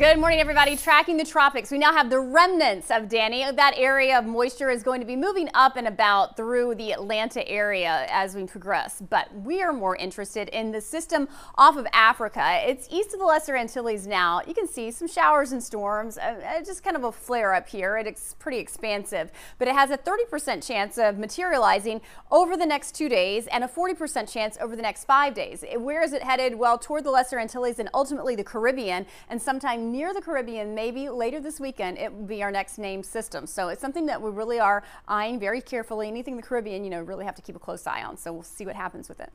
Good morning, everybody. Tracking the tropics. We now have the remnants of Danny. That area of moisture is going to be moving up and about through the Atlanta area as we progress. But we are more interested in the system off of Africa. It's east of the Lesser Antilles now. You can see some showers and storms, uh, uh just kind of a flare up here. It's pretty expansive, but it has a 30% chance of materializing over the next two days and a 40% chance over the next five days. Where is it headed? Well, toward the Lesser Antilles and ultimately the Caribbean and sometime near the Caribbean, maybe later this weekend, it will be our next named system. So it's something that we really are eyeing very carefully. Anything in the Caribbean, you know, really have to keep a close eye on. So we'll see what happens with it.